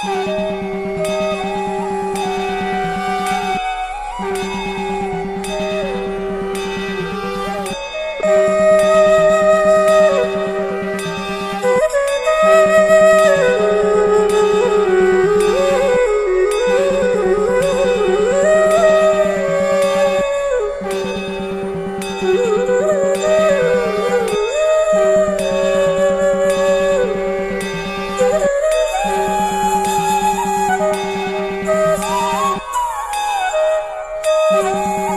Ooh. Música